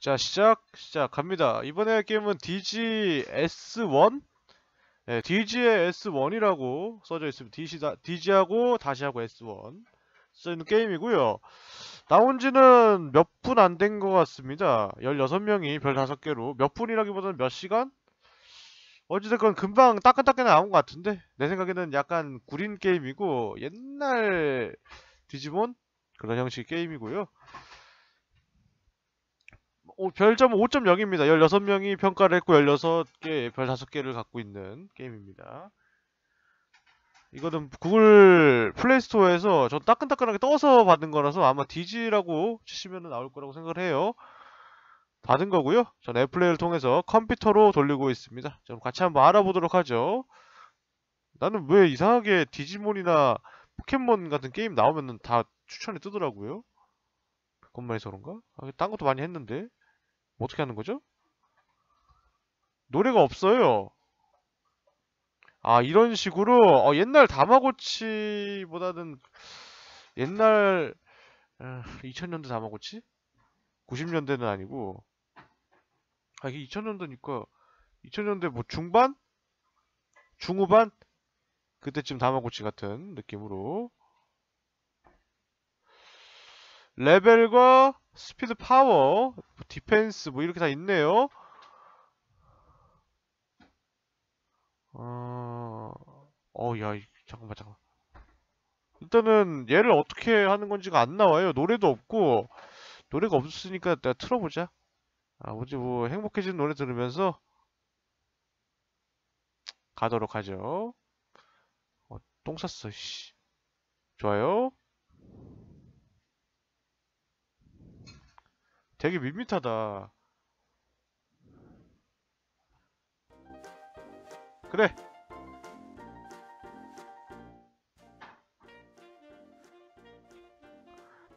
자, 시작, 시작합니다. 이번에 할 게임은 DGS1? 네, DG의 S1이라고 써져 있습니다. DG, DG하고 다시 하고 S1 써져 있는 게임이고요. 나온 지는 몇 분 안 된 것 같습니다. 16명이 별 5개로. 몇 분이라기보다는 몇 시간? 어찌됐건 금방 따끈따끈 나온 것 같은데 내 생각에는 약간 구린 게임이고 옛날 디지몬 그런 형식 게임이고요. 오, 별점은 5.0입니다. 16명이 평가를 했고 16개, 별 5개를 갖고 있는 게임입니다. 이거는 구글 플레이스토어에서 저 따끈따끈하게 떠서 받은 거라서 아마 디지라고 치시면 나올 거라고 생각을 해요. 받은 거고요. 전 애플레이를 통해서 컴퓨터로 돌리고 있습니다. 좀 같이 한번 알아보도록 하죠. 나는 왜 이상하게 디지몬이나 포켓몬 같은 게임 나오면은 다 추천이 뜨더라고요. 그것만 해서 그런가? 아, 딴 것도 많이 했는데. 뭐 어떻게 하는 거죠? 노래가 없어요. 아, 이런 식으로, 어, 옛날 다마고치보다는, 옛날, 어, 2000년대 다마고치? 90년대는 아니고, 아, 이게 2000년대니까, 2000년대 뭐 중반? 중후반? 그때쯤 다마고치 같은 느낌으로. 레벨과 스피드 파워, 디펜스 뭐 이렇게 다 있네요. 어, 어, 야, 잠깐만, 잠깐만. 일단은 얘를 어떻게 하는 건지가 안 나와요. 노래도 없고 노래가 없으니까 내가 틀어보자. 아, 뭐지 뭐 행복해지는 노래 들으면서 가도록 하죠. 어, 똥 쌌어, 씨. 좋아요. 되게 밋밋하다. 그래.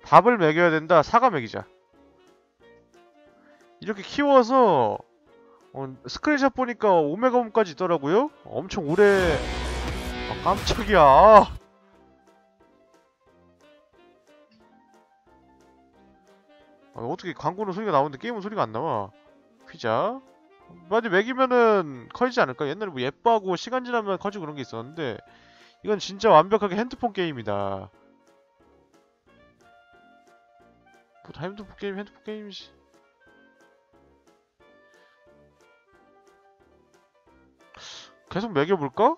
밥을 먹여야 된다. 사과 먹이자. 이렇게 키워서 어, 스크린샷 보니까 오메가홈까지 있더라고요. 엄청 오래 아, 깜짝이야. 어떻게 광고는 소리가 나오는데 게임은 소리가 안 나와. 피자. 많이 먹이면은 커지지 않을까? 옛날에 뭐 예뻐하고 시간 지나면 커지고 그런 게 있었는데 이건 진짜 완벽하게 핸드폰 게임이다. 뭐다 핸드폰 게임 핸드폰 게임이지. 계속 먹여볼까?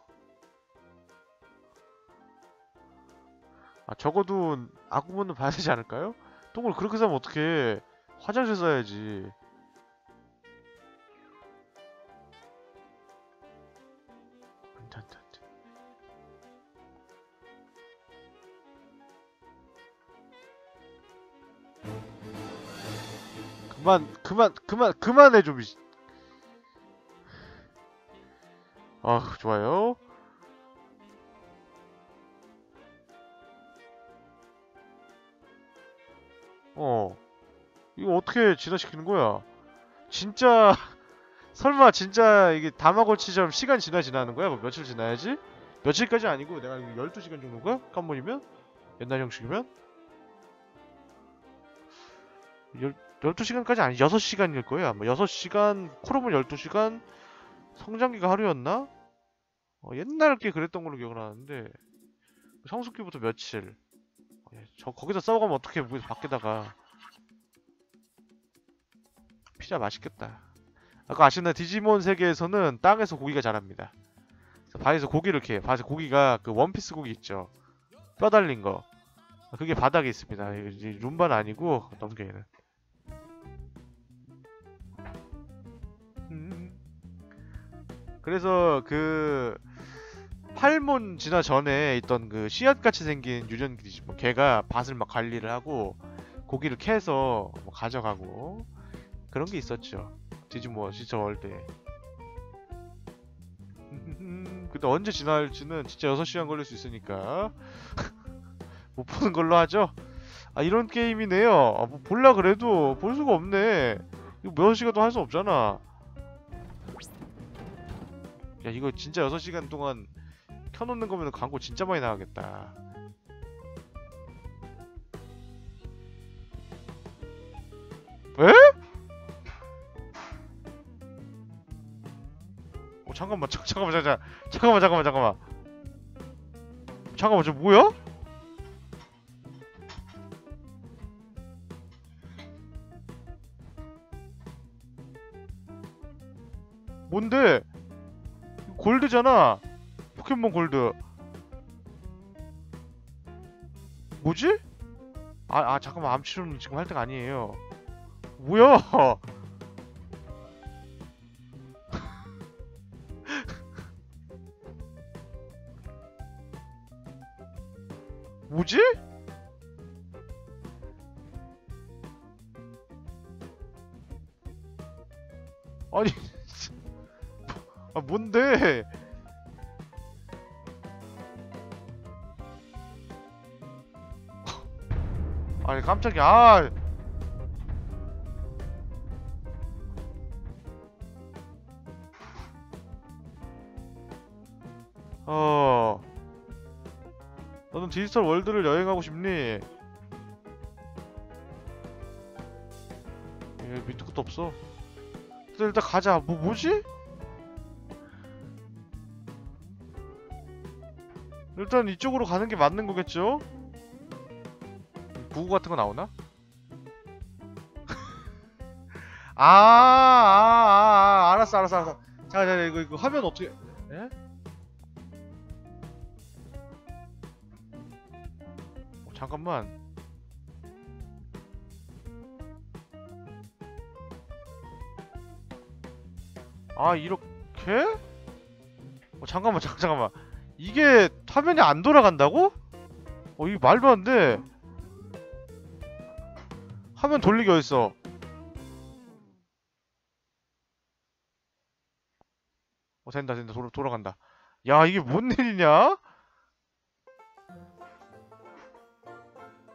아 적어도 아구문은 봐야 되지 않을까요? 똥을 그렇게 싸면 어떡해? 화장실 써야지. 안돼 안돼 안돼 그만 그만 그만 그만해 좀 이- 아 좋아요 어 이거 어떻게 진화시키는 거야 진짜 설마 진짜 이게 다마고치처럼 시간 지나 지나는 거야? 뭐 며칠 지나야지? 며칠까지 아니고 내가 12시간 정도인가? 깜번이면? 옛날 형식이면? 12시간까지 아니 6시간일 거야 아마 6시간 코로몬 12시간 성장기가 하루였나? 어, 옛날 게 그랬던 걸로 기억을 하는데 성숙기부터 며칠 예, 저 거기서 싸워가면 어떻게 뭐 밖에다가 피자 맛있겠다. 아까 아시나 디지몬 세계에서는 땅에서 고기가 자랍니다. 바에서 고기를 캐 바에서 고기가 그 원피스 고기 있죠? 뼈 달린 거. 그게 바닥에 있습니다. 이제 룸바는 아니고 넘겨는 음. 그래서 그 팔몬 지나 전에 있던 그 씨앗 같이 생긴 유전 기지. 뭐 걔가 밭을 막 관리를 하고 고기를 캐서 뭐 가져가고 그런 게 있었죠. 디지몬 시저 월드에 근데 언제 지날지는 진짜 6시간 걸릴 수 있으니까 못 보는 걸로 하죠. 아 이런 게임이네요. 아, 뭐 볼라 그래도 볼 수가 없네. 이거 몇 시간도 할 수 없잖아. 야 이거 진짜 6시간 동안 켜놓는 거면 광고 진짜 많이 나가겠다. 에? 어 잠깐만 자, 잠깐만 잠깐만, 잠깐만 잠깐만 잠깐만 잠깐만 저 뭐야? 뭔데? 골드잖아. 포켓몬 골드 뭐지? 아, 아 잠깐만 암치료는 지금 할 때가 아니에요 뭐야 뭐지? 아니 아 뭔데? 아니 깜짝이야 아. 어 너는 디지털 월드를 여행하고 싶니? 얘 밑에 것도 없어 일단, 가자 뭐 뭐지? 일단 이쪽으로 가는 게 맞는 거겠죠? 부구 같은 거 나오나? 아, 아, 아, 아, 알았어, 알았어, 알았어. 자, 자, 이거, 이거 화면 어떻게, 예? 어, 잠깐만. 아, 이렇게? 어, 잠깐만, 잠깐, 잠깐만. 이게 화면이 안 돌아간다고? 어, 이게 말도 안 돼. 화면 돌리기 어딨어? 어 된다 된다 돌아, 돌아간다 야 이게 뭔 일이냐?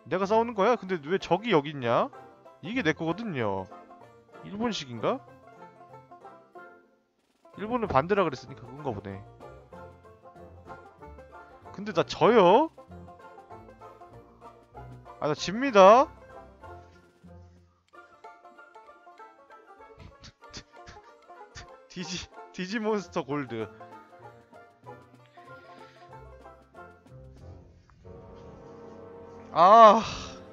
내가 싸우는 거야? 근데 왜 적이 여기 있냐? 이게 내 거거든요 일본식인가? 일본은 반대라 그랬으니까 그건가 보네 근데 나 져요? 아 나 집니다 디지 디지몬스터 골드. 아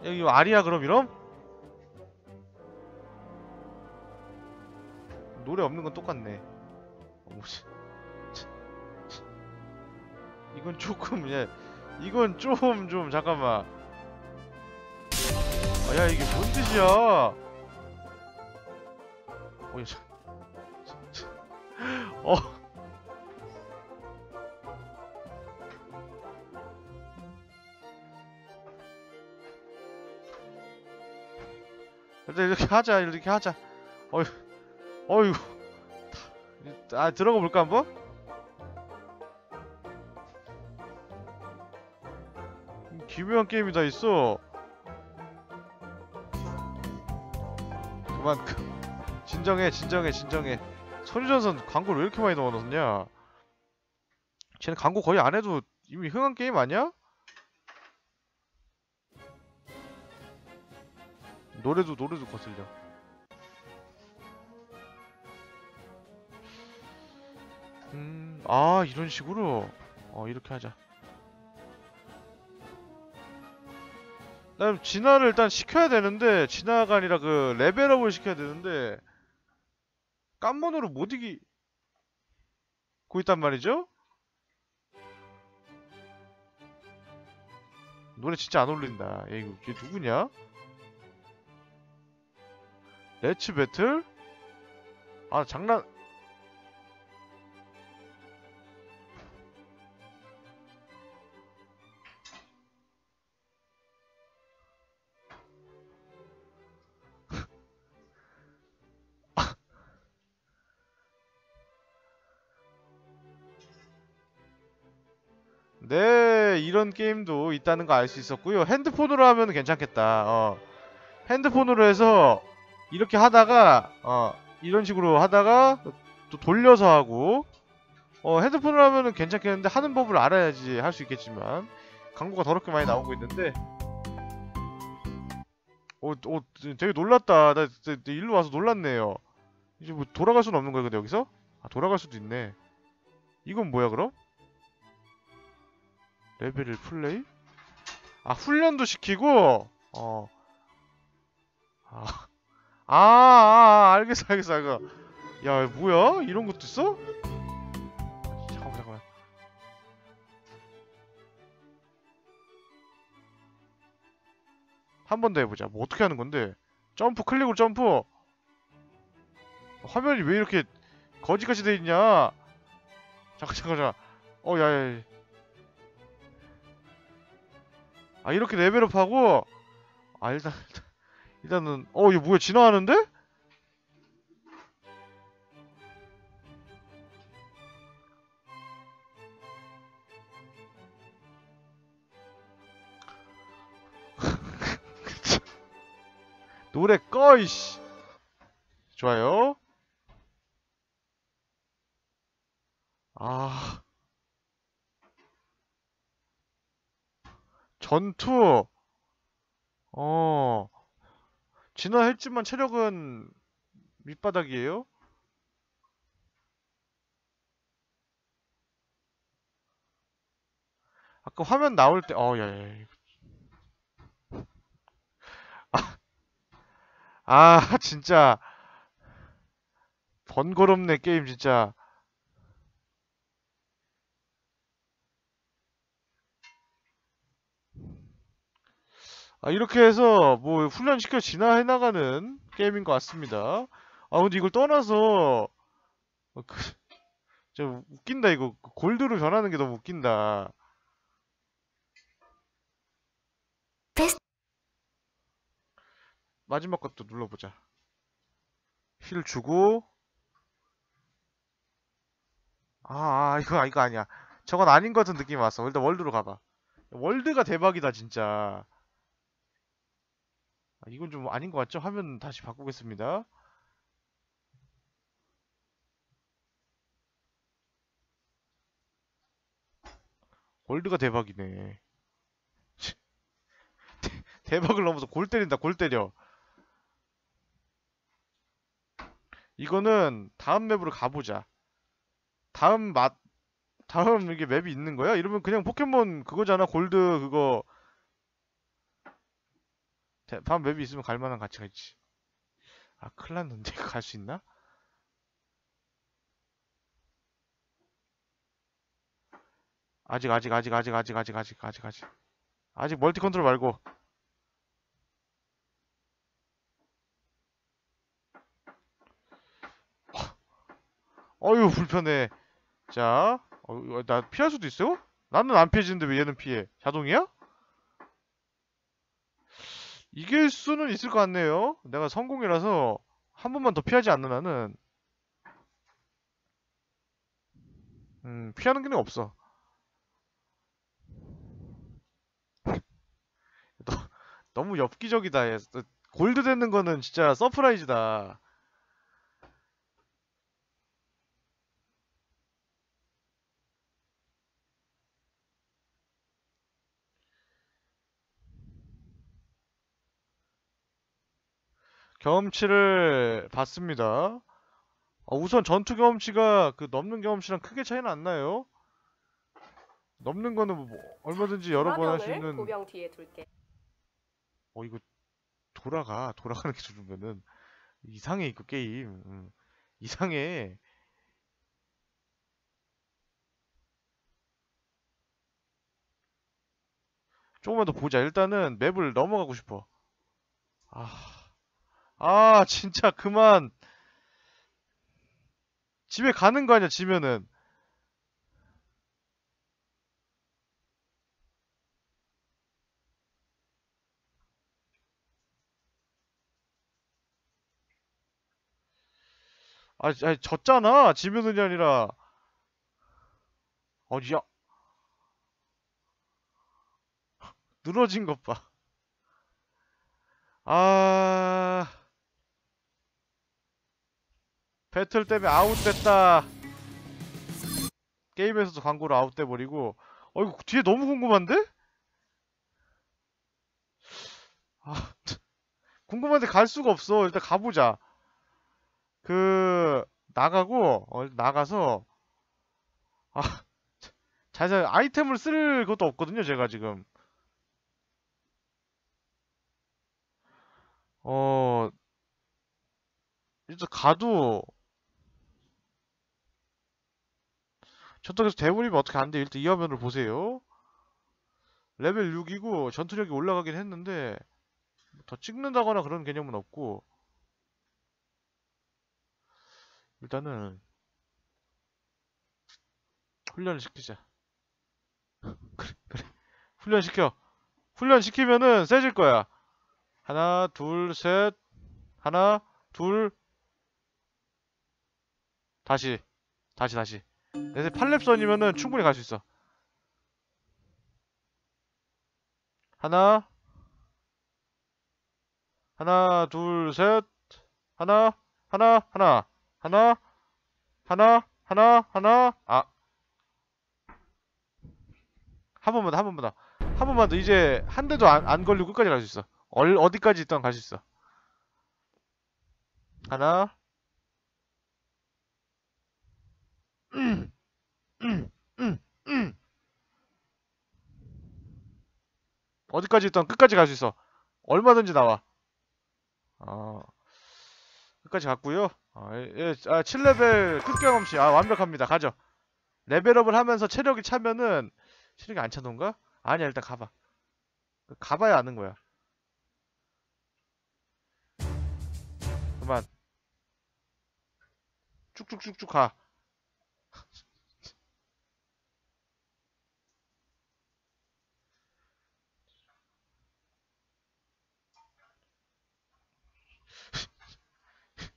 여기 아리야 그럼 이럼? 노래 없는 건 똑같네. 어, 뭐지 이건 조금 예. 이건 좀좀 잠깐만. 아, 야 이게 뭔 뜻이야? 어, 야, 자- 어. 일단 이렇게 하자, 이렇게 하자. 어휴, 어휴. 아, 들어가 볼까, 한번? 기묘한 게임이 다 있어. 그만, 그, 진정해, 진정해, 진정해. 선유전선 광고를 왜 이렇게 많이 넣어놨냐? 쟤는 광고 거의 안 해도 이미 흥한 게임 아니야? 노래도 노래도 거슬려. 음, 아 이런 식으로 어 이렇게 하자. 나 진화를 일단 시켜야 되는데 진화가 아니라 그 레벨업을 시켜야 되는데 깐몬으로 못 이기고 있단 말이죠? 노래 진짜 안 어울린다. 얘 이거 얘 누구냐? 레츠 배틀? 아 장난 이런 게임도 있다는 거 알 수 있었고요. 핸드폰으로 하면 괜찮겠다. 어. 핸드폰으로 해서 이렇게 하다가 어, 이런 식으로 하다가 또 돌려서 하고 어, 핸드폰으로 하면은 괜찮겠는데 하는 법을 알아야지 할 수 있겠지만 광고가 더럽게 많이 나오고 있는데 어, 어 되게 놀랐다. 나 진짜 일로 와서 놀랐네요. 이제 뭐 돌아갈 수는 없는 거야, 근데 여기서? 아, 돌아갈 수도 있네. 이건 뭐야 그럼? 레벨 1 플레이? 아 훈련도 시키고 어. 아, 아, 아, 아 알겠어 알겠어 알겠어. 야 뭐야 이런 것도 있어? 잠깐만 잠깐만. 한 번 더 해보자. 뭐 어떻게 하는 건데? 점프 클릭으로 점프. 화면이 왜 이렇게 거지같이 돼 있냐? 잠깐 잠깐 잠깐. 어 야야. 야. 아 이렇게 레벨업하고? 아 일단 일단은 어 이거 뭐야 진화하는데? 노래 꺼 이씨. 좋아요. 아 전투. 어. 진화 했지만 체력은 밑바닥이에요? 아까 화면 나올 때 어 야야 아 진짜 번거롭네 게임 진짜 아 이렇게 해서 뭐 훈련시켜 진화해 나가는 게임인 것 같습니다. 아 근데 이걸 떠나서 어, 그, 웃긴다 이거. 골드로 변하는 게 너무 웃긴다. 마지막 것도 눌러보자. 힐 주고. 아, 아 이거 이거 아니야. 저건 아닌 것 같은 느낌이 왔어. 일단 월드로 가봐. 월드가 대박이다 진짜. 아, 이건 좀 아닌 것 같죠? 화면 다시 바꾸겠습니다 월드가 대박이네 대박을 넘어서 골 때린다 골 때려 이거는 다음 맵으로 가보자. 다음 맛 다음 이게 맵이 있는 거야? 이러면 그냥 포켓몬 그거잖아. 골드 그거 대- 다음 맵이 있으면 갈 만한 가치가 있지. 아, 큰일 났는데 갈 수 있나? 아직 아직 아직 아직 아직 아직 아직 아직 아직 아직 multi 컨트롤 말고 어휴 불편해 자, 어, 이거 나 피할 수도 있어요? 나는 안 피해지는데 왜 얘는 피해? 자동이야? 이길 수는 있을 것 같네요. 내가 성공이라서 한 번만 더 피하지 않는 한은 음, 피하는 기능 없어. 너, 너무 엽기적이다. 얘. 골드 되는 거는 진짜 서프라이즈다. 경험치를 받습니다. 어, 우선 전투 경험치가 그 넘는 경험치랑 크게 차이는 안 나요. 넘는 거는 뭐 얼마든지 여러 번 할 수 있는 보병 뒤에 둘게. 어 이거 돌아가. 돌아가는 게 좋으면은 이상해 이거 게임. 음, 이상해. 조금만 더 보자. 일단은 맵을 넘어가고 싶어. 아, 아 진짜 그만 집에 가는 거 아니야 지면은 아, 아니 졌잖아 지면은이 아니라 어디야 늘어진 것 봐. 아. 배틀 때문에 아웃됐다. 게임에서도 광고로 아웃돼버리고. 어, 이거 뒤에 너무 궁금한데? 아, 궁금한데 갈 수가 없어. 일단 가보자. 그, 나가고, 어, 나가서, 아, 자세 아이템을 쓸 것도 없거든요, 제가 지금. 어, 일단 가도 저쪽에서 대물이면 어떻게 안 돼? 일단 이 화면을 보세요. 레벨 6이고 전투력이 올라가긴 했는데 더 찍는다거나 그런 개념은 없고 일단은 훈련을 시키자. 그래, 그래. 훈련 시켜. 훈련 시키면은 세질 거야. 하나, 둘, 셋. 하나, 둘. 다시. 다시, 다시. 내 8렙선이면은 충분히 갈 수 있어. 하나. 하나, 둘, 셋. 하나, 하나, 하나. 하나, 하나, 하나, 하나. 아. 한 번만 더, 한 번만 더. 한 번만 더. 이제 한 대도 안, 안 걸리고 끝까지 갈 수 있어. 얼, 어디까지 있던 갈 수 있어. 하나. 어디까지 있던 끝까지 갈 수 있어. 얼마든지 나와. 어, 끝까지 갔고요. 아, 예, 예, 아, 7레벨 끝 경험치. 아, 완벽합니다. 가죠. 레벨업을 하면서 체력이 차면은 체력이 안 차던가? 아니야, 일단 가봐. 가봐야 아는 거야. 그만. 쭉쭉쭉쭉 가.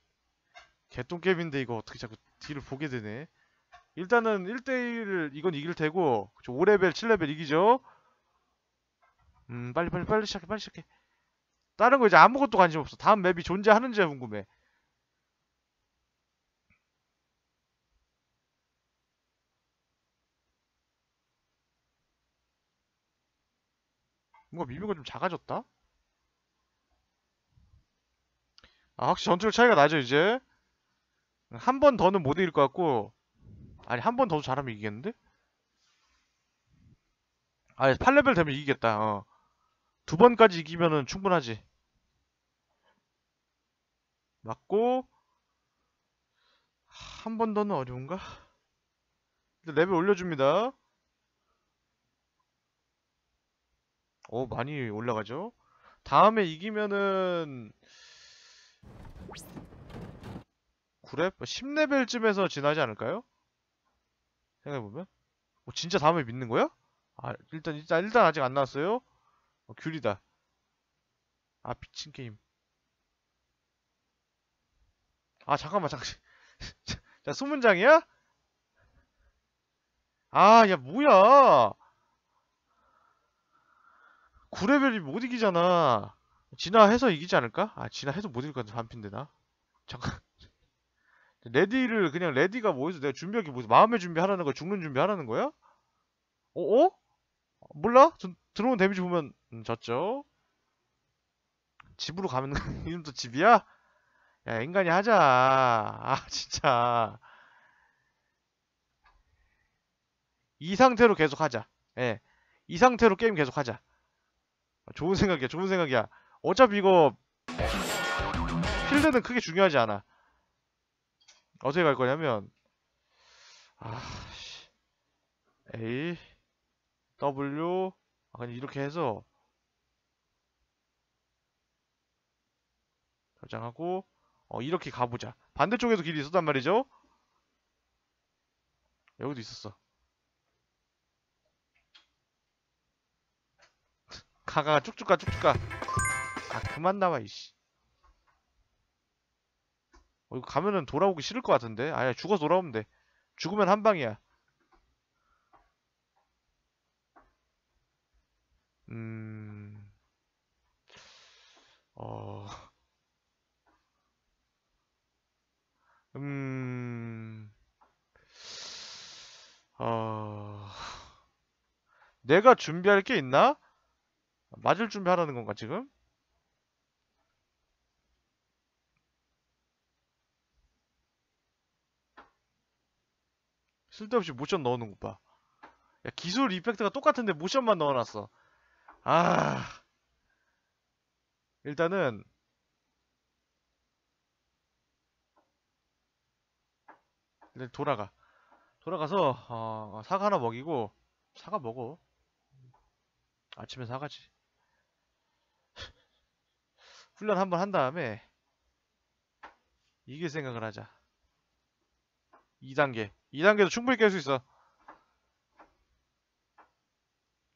개똥게임인데 이거 어떻게 자꾸 뒤를 보게 되네. 일단은 1대1 이건 이길 테고 5레벨, 7레벨 이기죠? 음 빨리 빨리 빨리 시작해 빨리 시작해 다른 거 이제 아무것도 관심 없어 다음 맵이 존재하는지 궁금해 뭔가 미묘가 좀 작아졌다? 아 확실히 전투력 차이가 나죠 이제 한 번 더는 못 이길 것 같고 아니 한 번 더 잘하면 이기겠는데? 아 8레벨 되면 이기겠다 어. 두 번까지 이기면은 충분하지 맞고 한 번 더는 어려운가? 레벨 올려줍니다 오 많이 올라가죠 다음에 이기면은 9렙? 10레벨쯤에서 지나지 않을까요? 생각해보면 어, 진짜 다음에 믿는 거야? 아 일단 일단 일단 아직 안 나왔어요 어, 귤이다 아 미친 게임 아 잠깐만 잠깐 자 소문장이야? 아 야 뭐야 9레벨이 못 이기잖아 진화 해서 이기지 않을까? 아 진화 해서 못 이길 것 같아 반핀데 나 잠깐 레디를 그냥 레디가 뭐해서 내가 준비하기 뭐해서 마음의 준비하라는 거야? 죽는 준비하라는 거야? 어? 어? 몰라? 저, 들어온 데미지 보면 음, 졌죠? 집으로 가면 이름도 집이야? 야 인간이 하자 아 진짜 이 상태로 계속 하자 예. 이 상태로 게임 계속 하자 좋은 생각이야 좋은 생각이야. 어차피 이거 필드는 크게 중요하지 않아. 어떻게 갈 거냐면 아씨. A W 아 그냥 이렇게 해서 저장하고 어 이렇게 가보자. 반대쪽에도 길이 있었단 말이죠? 여기도 있었어 가가 쭉쭉 가 쭉쭉 가 아 그만 나와 이씨. 어, 이거 가면은 돌아오기 싫을 것 같은데? 아야 죽어서 돌아오면 돼. 죽으면 한 방이야. 음... 어... 음... 어... 내가 준비할 게 있나? 맞을 준비하라는 건가 지금? 쓸데없이 모션 넣어놓은 것 봐. 야, 기술 이펙트가 똑같은데 모션만 넣어놨어. 아. 일단은 일단 돌아가. 돌아가서 어, 사과 하나 먹이고 사과 먹어. 아침에 사과지. 훈련 한번 한 다음에 이길 생각을 하자. 2단계. 2단계도 충분히 깰 수 있어.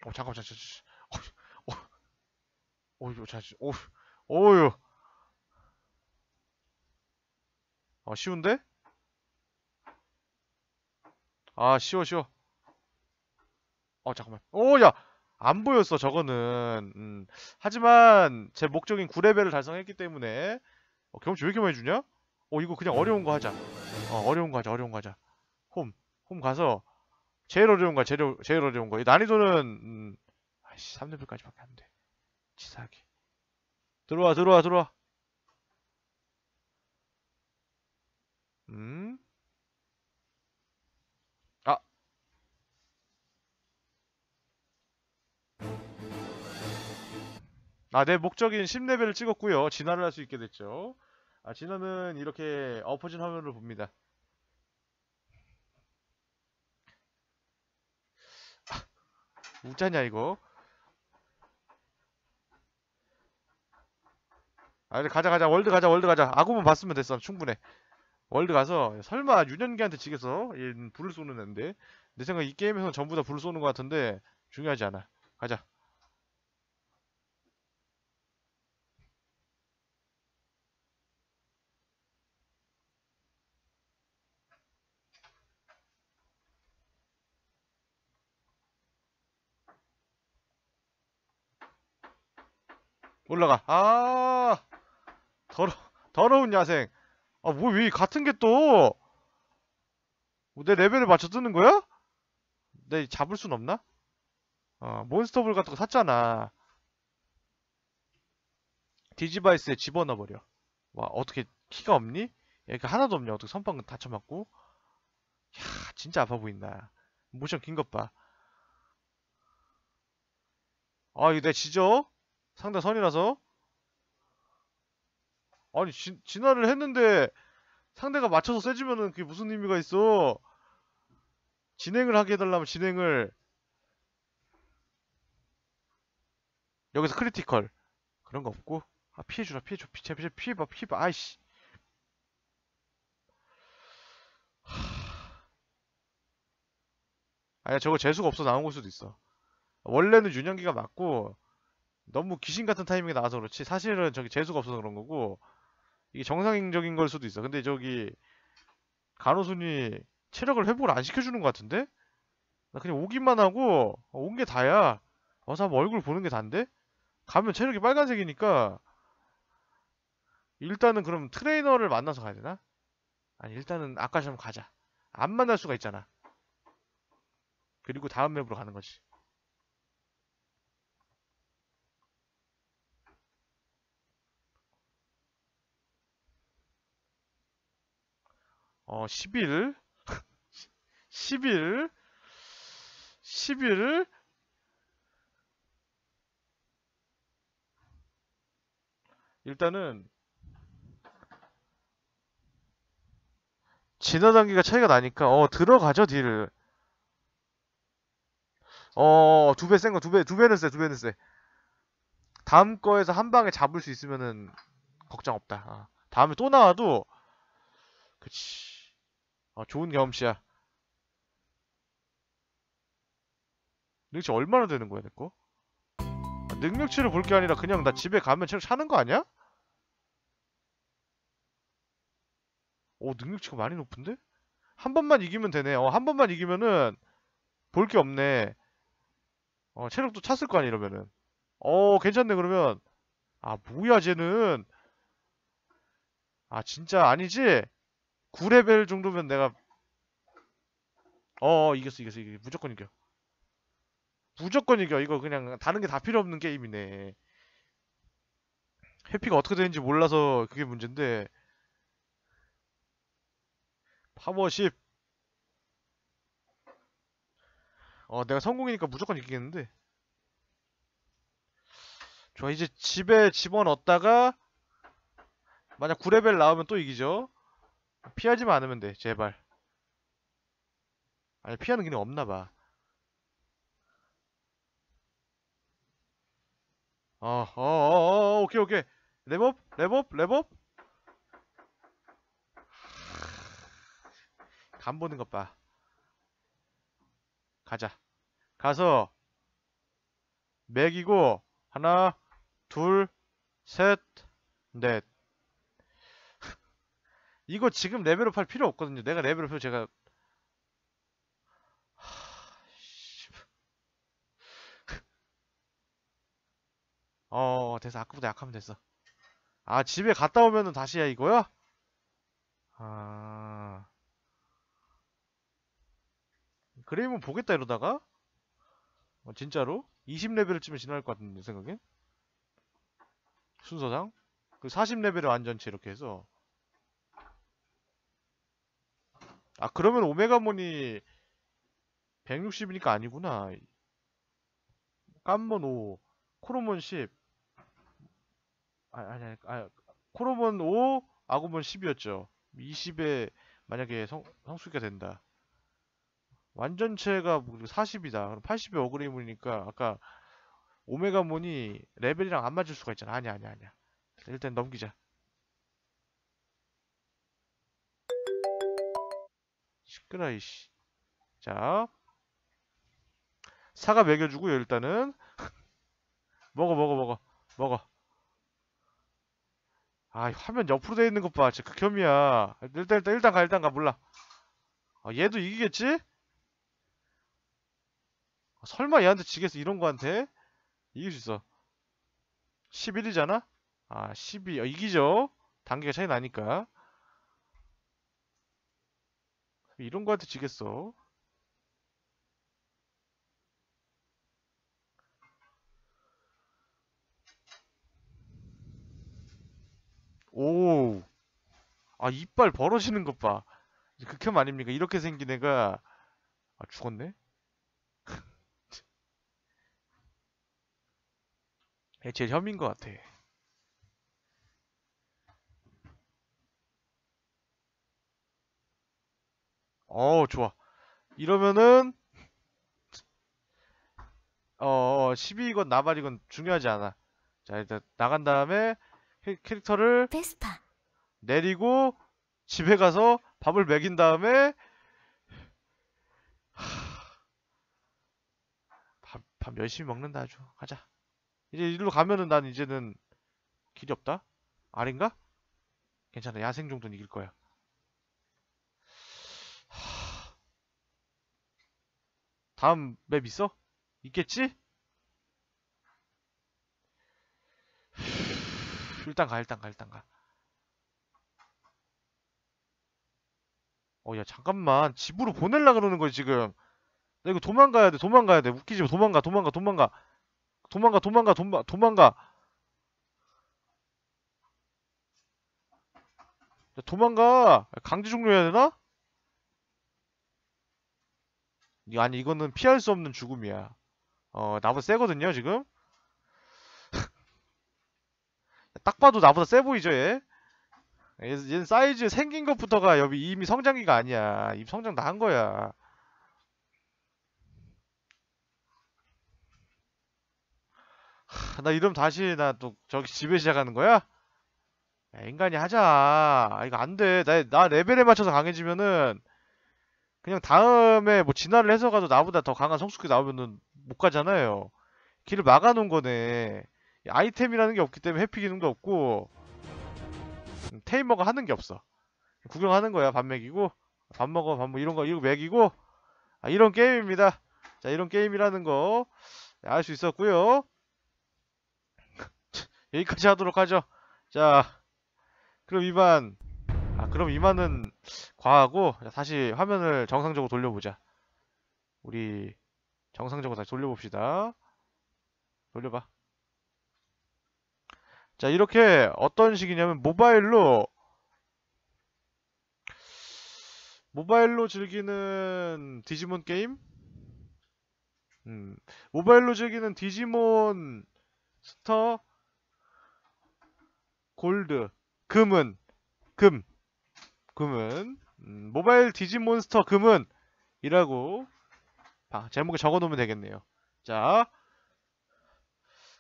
어, 잠깐만, 잠깐만, 잠깐만. 어, 어, 어이구, 자, 어, 어유. 어, 쉬운데? 아, 쉬워, 쉬워. 어, 잠깐만. 오, 야! 안 보였어, 저거는. 음. 하지만, 제 목적인 9레벨을 달성했기 때문에, 어, 경험치 왜 이렇게 많이 주냐? 어, 이거 그냥 어려운 거 하자. 어, 어려운 거 하자, 어려운 거 하자. 홈. 홈 가서, 제일 어려운 거, 제일, 어- 제일 어려운 거. 이 난이도는, 음, 아이씨, 3레벨까지밖에 안 돼. 치사하게. 들어와, 들어와, 들어와. 음? 아, 내 목적인 10레벨을 찍었고요. 진화를 할 수 있게 됐죠. 아, 진화는 이렇게 엎어진 화면을 봅니다. 아, 웃자냐, 이거? 아, 가자, 가자. world 가자, world 가자. 아구몬 봤으면 됐어. 충분해. world 가서 설마 윤현기한테 지겠어? 얘 불을 쏘는 애인데 내 생각 이 게임에서는 전부 다 불을 쏘는 것 같은데 중요하지 않아 가자 올라가 아 더러 더러운 야생 아 뭐 왜 같은 게 또 내 레벨을 맞춰 뜨는 거야? 내 잡을 순 없나? 어, 몬스터볼 같은 거 샀잖아. 디지바이스에 집어넣어 버려. 와, 어떻게 키가 없니? 얘가 하나도 없냐? 어떻게 선빵 다쳐 맞고? 야, 진짜 아파 보인다. 모션 긴 것 봐. 아, 이거 내 지져? 상대 선이라서? 아니, 진, 진화를 했는데 상대가 맞춰서 세지면은 그게 무슨 의미가 있어? 진행을 하게 해달라면 진행을. 여기서 critical 그런 거 없고. 아 피해주라 피해줘. 피해 피해 피해봐 피해봐. 아이씨. 아야 저거 재수가 없어 나온 걸 수도 있어. 원래는 윤영기가 맞고 너무 귀신 같은 타이밍에 나와서 그렇지 사실은 저기 재수가 없어서 그런 거고 이게 정상적인 걸 수도 있어 근데 저기 간호순이 체력을 회복을 안 시켜주는 것 같은데? 나 그냥 오기만 하고 온 게 다야. 와서 한번 얼굴 보는 게 단데? 가면 체력이 빨간색이니까 일단은 그럼 트레이너를 만나서 가야 되나? 아니 일단은 아까처럼 가자. 안 만날 수가 있잖아. 그리고 다음 맵으로 가는 거지. 어, 10일. 10일. 10일. 일단은 진화 단계가 차이가 나니까 어 들어가죠 딜을 어두 배 센 거 두 배 두 배는 세 두 배는 세 다음 거에서 한 방에 잡을 수 있으면은 걱정 없다. 아, 다음에 또 나와도 그치 어 좋은 경험치야 능력치 얼마나 되는 거야, 내 거? 아, 능력치를 볼 게 아니라 그냥 나 집에 가면 체력 차는 거 아니야? 오, 능력치가 많이 높은데? 한 번만 이기면 되네. 어, 한 번만 이기면은 볼 게 없네. 어, 체력도 찼을 거 아니야, 이러면은. 어, 괜찮네, 그러면. 아, 뭐야, 쟤는. 아, 진짜 아니지? 9레벨 정도면 내가 어, 어, 이겼어, 이겼어, 이겼어. 무조건 이겨. 무조건 이겨. 이거 그냥 다른 게 다 필요 없는 게임이네. 해피가 어떻게 되는지 몰라서 그게 문제인데 파워 10 어, 내가 성공이니까 무조건 이기겠는데. 좋아, 이제 집에 집어넣었다가, 만약 9레벨 나오면 또 이기죠. 피하지만 않으면 돼, 제발. 아니, 피하는 기능 없나봐. 어, 어, 어, 어, 오케이, 오케이. 렙업, 렙업, 렙업. 간 보는 것 봐. 가자. 가서 맥이고 하나, 둘, 셋, 넷. 이거 지금 level up 할 필요 없거든요. 내가 level up해서 제가 어 됐어. 아까보다 약하면 됐어. 아 집에 갔다 오면은 다시야 이거야? 아. 그레이몬 보겠다 이러다가? 어, 진짜로? 20레벨쯤에 지나갈 것 같은데 내 생각엔? 순서상? 그 40레벨을 완전체 이렇게 해서 아 그러면 오메가몬이 160이니까 아니구나 깜몬 5 코로몬 10 아, 아니 아니 아 코로몬 5 아고몬 10이었죠 20에 만약에 성, 성수기가 된다 완전체가 40이다. 그럼 80의 어그리물이니까 아까 오메가몬이 레벨이랑 안 맞을 수가 있잖아. 아니야, 아니야, 아니야. 일단 넘기자. 시끄러, 이씨. 자. 사과 먹여주고요, 일단은. 먹어, 먹어, 먹어. 먹어. 아, 화면 옆으로 돼 있는 것 봐. 진짜 극혐이야. 일단, 일단, 일단 가, 일단 가. 몰라. 아, 얘도 이기겠지? 설마 얘한테 지겠어 이런 거한테? 이길 수 있어 11이잖아? 아 12, 어, 이기죠 단계가 차이 나니까 이런 거한테 지겠어 오. 아, 이빨 벌어지는 것 봐. 극혐 아닙니까? 이렇게 생긴 애가. 아, 죽었네? 얘 제일 혐인 것 같아. 어, 좋아. 이러면은 어, 12건 나발이건 중요하지 않아. 자, 일단 나간 다음에 캐- 캐릭터를 베스파 내리고 집에 가서 밥을 먹인 다음에 밥, 밥 열심히 먹는다 아주. 가자. 이제 이리로 가면은 난 이제는 길이 없다? 아닌가? 괜찮아. 야생 정도는 이길 거야. 다음 맵 있어? 있겠지? 일단 가, 일단 가, 일단 가. 어, 야, 잠깐만. 집으로 보낼라 그러는 거야, 지금. 나 이거 도망가야 돼, 도망가야 돼. 웃기지 마. 도망가, 도망가, 도망가. 도망가, 도망가, 도망가, 도망가. 야, 도망가. 강제 종료해야 되나? 이- 아니, 이거는 피할 수 없는 죽음이야. 어, 나보다 세거든요, 지금? 딱 봐도 나보다 세 보이죠, 얘? 얘- 얘는 사이즈 생긴 것부터가 여기 이미 성장기가 아니야. 이미 성장 다 한 거야. 하, 나 이러면 다시 나 또 저기 집에 시작하는 거야? 야, 인간이 하자. 아, 이거 안 돼. 나, 나 레벨에 맞춰서 강해지면은 그냥 다음에 뭐 진화를 해서 가도 나보다 더 강한 성숙기 나오면은 못 가잖아요. 길을 막아놓은 거네. 아이템이라는 게 없기 때문에 회피 기능도 없고 음, 테이머가 하는 게 없어. 구경하는 거야. 밥 먹이고 밥 먹어, 밥 먹어 이런 거 이거 먹이고 아, 이런 게임입니다. 자, 이런 게임이라는 거 알 수 있었고요. 여기까지 하도록 하죠. 자, 그럼 아, 그럼 이만은 과하고 자, 다시 화면을 정상적으로 돌려보자. 우리 정상적으로 다시 돌려봅시다. 돌려봐. 자, 이렇게 어떤 식이냐면 모바일로 모바일로 즐기는 디지몬 게임 음, 모바일로 즐기는 디지몬스터 골드 금은 금 금은 음, 모바일 디지몬스터 금은 이라고 아, 제목에 적어 놓으면 되겠네요. 자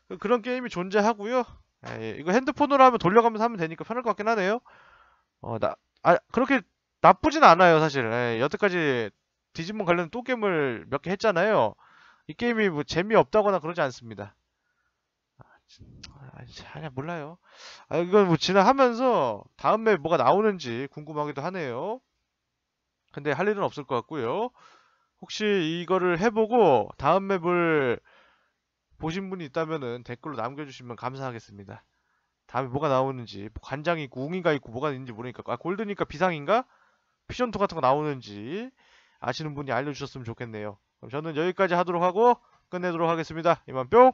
그- 그런 게임이 존재하고요. 예, 이거 핸드폰으로 하면 돌려가면서 하면 되니까 편할 것 같긴 하네요. 어, 나, 아, 그렇게 나쁘진 않아요, 사실. 예, 여태까지 디지몬 관련 또 게임을 몇 개 했잖아요. 이 게임이 뭐 재미없다거나 그러지 않습니다. 아, 진- 아, 잘 몰라요. 아, 이건 뭐 지나하면서 다음에 뭐가 나오는지 궁금하기도 하네요. 근데 할 일은 없을 것 같고요. 혹시 이거를 해보고 다음 맵을 보신 분이 있다면은 댓글로 남겨주시면 감사하겠습니다. 다음에 뭐가 나오는지 뭐 관장이 있고 웅이가 있고 뭐가 있는지 모르니까 아 골드니까 비상인가? 피전토 같은 거 나오는지 아시는 분이 알려주셨으면 좋겠네요. 그럼 저는 여기까지 하도록 하고 끝내도록 하겠습니다. 이만 뿅!